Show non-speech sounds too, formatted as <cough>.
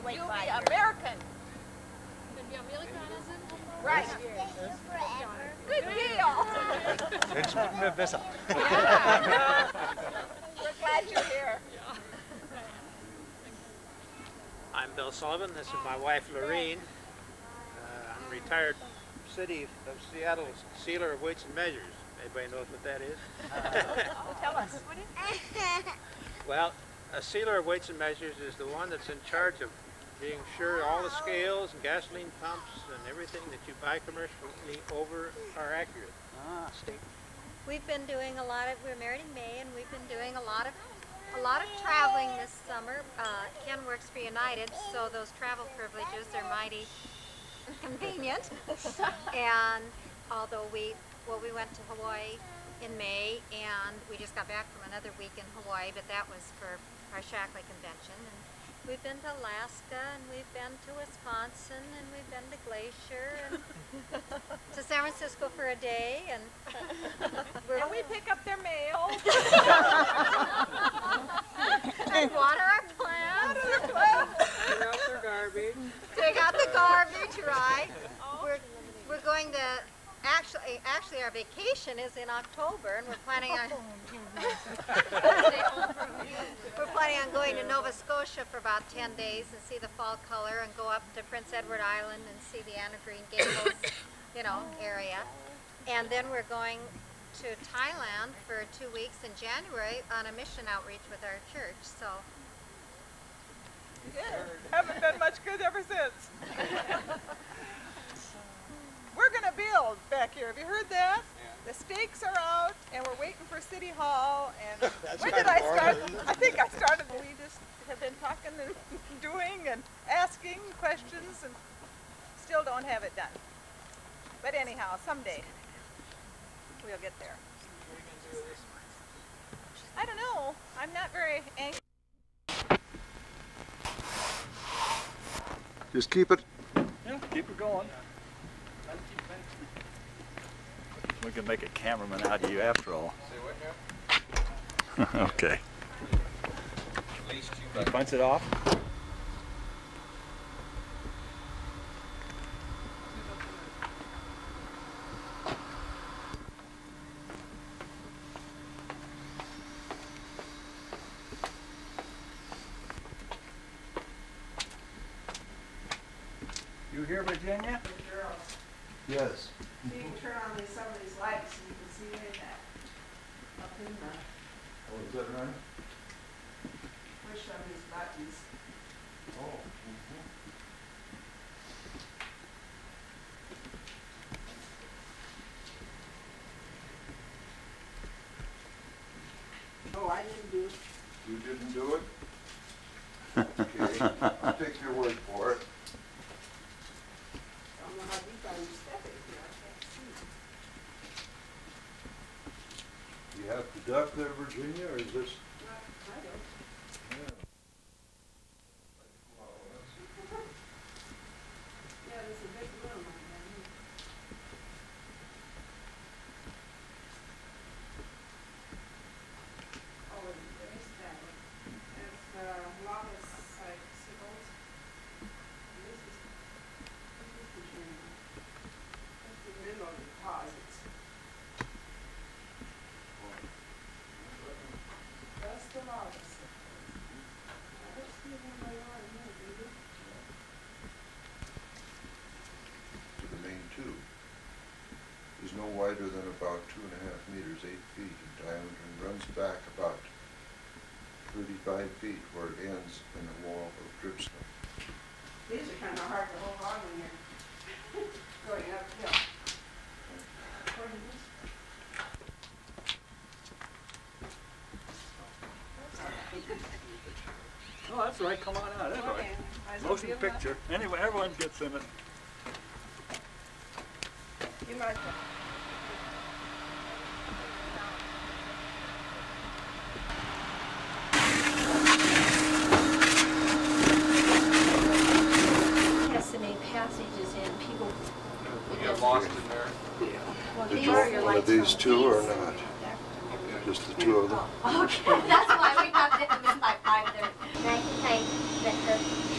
have to wait You'll five be years. American. Right. Good deal. It's my visa. We're glad you're here. I'm Bill Sullivan. This is my wife, Lorene. Uh, I'm retired City of Seattle sealer of weights and measures. Anybody knows what that is? Tell us. Well, a sealer of weights and measures is the one that's in charge of being sure all the scales and gasoline pumps and everything that you buy commercially over are accurate. Ah, State We've been doing a lot of, we're married in May and we've been doing a lot of, a lot of traveling this summer. Uh, Ken works for United, so those travel privileges are mighty convenient. and although we, well, we went to Hawaii in May and we just got back from another week in Hawaii, but that was for our Shaklee convention. And we've been to Alaska and we've been to Wisconsin and we've been to Glacier and <laughs> to San Francisco for a day and <laughs> we're And we pick up their mail. <laughs> and water our plants. Take out the garbage, right? Oh. We're, we're going to, actually, actually our vacation is in October and we're planning on, <laughs> we're planning on going to Nova Scotia for about 10 days and see the fall color and go up to Prince Edward Island and see the Anna Green Gables, you know, area. And then we're going to Thailand for two weeks in January on a mission outreach with our church, so. Haven't been much good ever since. <laughs> we're gonna build back here. Have you heard that? The stakes are out, and we're waiting for City Hall. And <laughs> when did I start? I think I started. We just have been talking and <laughs> doing and asking questions, and still don't have it done. But anyhow, someday we'll get there. I don't know. I'm not very anxious. Just keep it. Yeah, keep it going. We can make a cameraman out of you after all. <laughs> okay. Punch it off. You here, Virginia? Yes. So you can turn on these, some of these lights and you can see way back up in the, Oh, is that right? push on these buttons. Oh. Oh, I didn't do it. You didn't do it? Okay, I'll take your word for it. I don't know how deep I was stepping here, I can't see. You duck there, Virginia, or is this? No, I don't. Yeah, there's a big room on there. Oh, and there is that one. That's the lava site, Sibbald. And This is, this is the drain. That's the middle of the deposits. That's the lava site. I don't see it in my yard, no, do you? to the main tube is no wider than about two and a half meters, eight feet in diameter, and runs back about thirty-five feet where it ends in a wall of dripstone. These are kind of hard to hold on when you're <laughs> going uphill. According to this. Oh, that's right. Come on out. That's Okay, right. might well Motion be picture. Anyway, everyone gets in it. You might. Has the name passages in people. You get lost in there. Well, Did these you want one of these two or not? Just the two of them? Oh, okay, <laughs> that's why we got them in by five thirty. And I think I met her